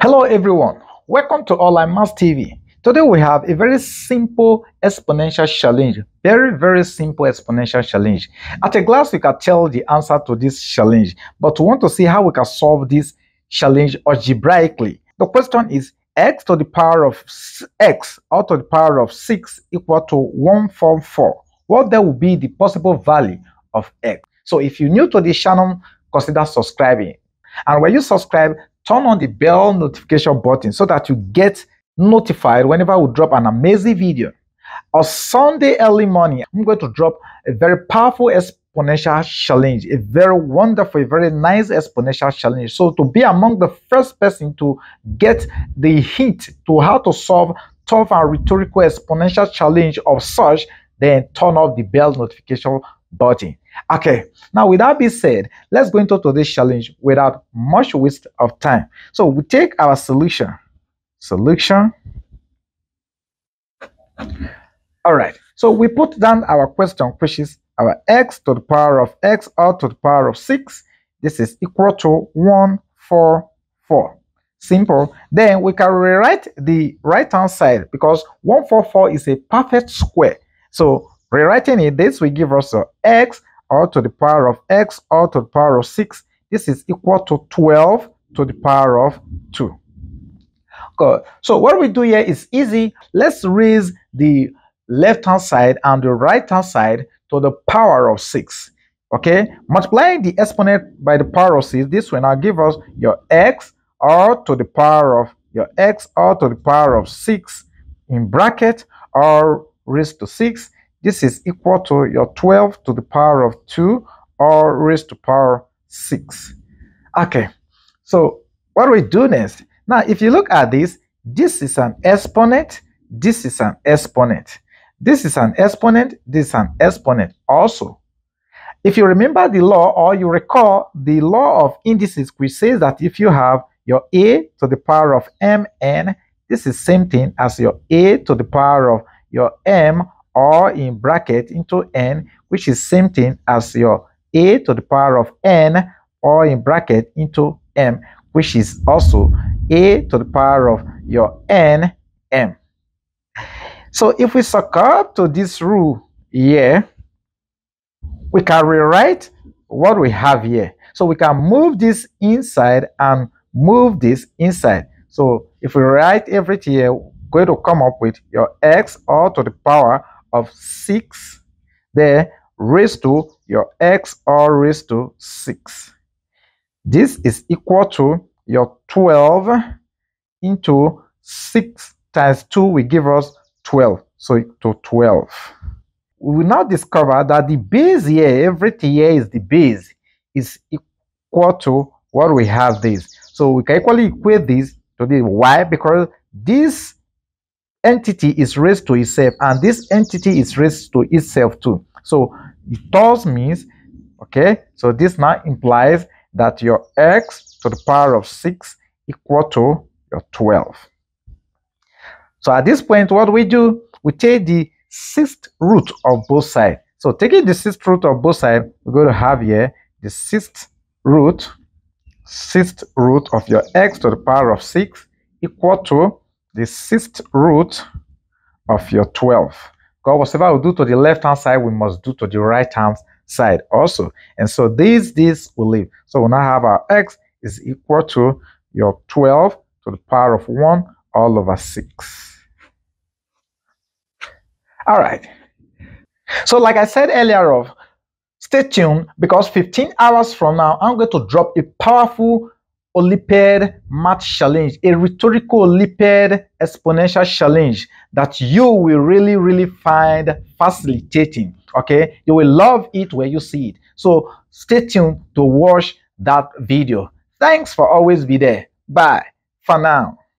Hello everyone, welcome to Online Maths TV. Today we have a very simple exponential challenge, very very simple exponential challenge. At a glance we can tell the answer to this challenge, but we want to see how we can solve this challenge algebraically. The question is x to the power of x or to the power of 6 equal to 144. What that will be the possible value of x? So if you're new to this channel, consider subscribing. And when you subscribe, turn on the bell notification button so that you get notified whenever we drop an amazing video. On Sunday early morning, I'm going to drop a very powerful exponential challenge, a very wonderful, a very nice exponential challenge. So to be among the first person to get the hint to how to solve tough and rhetorical exponential challenge of such, then turn off the bell notification button. Okay, now with that being said, let's go into today's challenge without much waste of time. So we take our solution. Solution. All right, so we put down our question, which is our x to the power of x or to the power of 6. This is equal to 1, 4, 4. Simple. Then we can rewrite the right-hand side because 144 is a perfect square. So rewriting it, this will give us x or to the power of x or to the power of 6. This is equal to 12 to the power of 2. Good. So what we do here is easy. Let's raise the left-hand side and the right-hand side to the power of 6. Okay? Multiplying the exponent by the power of 6, this will now give us your x or to the power of your x or to the power of 6 in bracket or raised to 6 this is equal to your 12 to the power of 2 or raised to power 6. Okay, so what do we do next? Now, if you look at this, this is an exponent, this is an exponent. This is an exponent, this is an exponent also. If you remember the law or you recall the law of indices which says that if you have your a to the power of mn, this is same thing as your a to the power of your m or in bracket into n, which is same thing as your a to the power of n or in bracket into m, which is also a to the power of your n m. So if we succumb to this rule here, we can rewrite what we have here. So we can move this inside and move this inside. So if we write everything here, going to come up with your x or to the power of 6 there raised to your x or raised to 6. This is equal to your 12 into 6 times 2 will give us 12. So to 12. We will now discover that the base here, everything here is the base, is equal to what we have this. So we can equally equate this to the y because this entity is raised to itself and this entity is raised to itself too. So it does means okay so this now implies that your x to the power of 6 equal to your 12 so at this point what we do? We take the sixth root of both sides. So taking the sixth root of both sides we're going to have here the sixth root sixth root of your x to the power of 6 equal to the sixth root of your 12. God, whatever we do to the left hand side, we must do to the right hand side also. And so this, this will leave. So we now have our x is equal to your 12 to the power of 1 all over 6. All right. So like I said earlier of, stay tuned because 15 hours from now, I'm going to drop a powerful Olympiad math challenge, a rhetorical Olympiad exponential challenge that you will really, really find facilitating. Okay, you will love it when you see it. So stay tuned to watch that video. Thanks for always be there. Bye for now.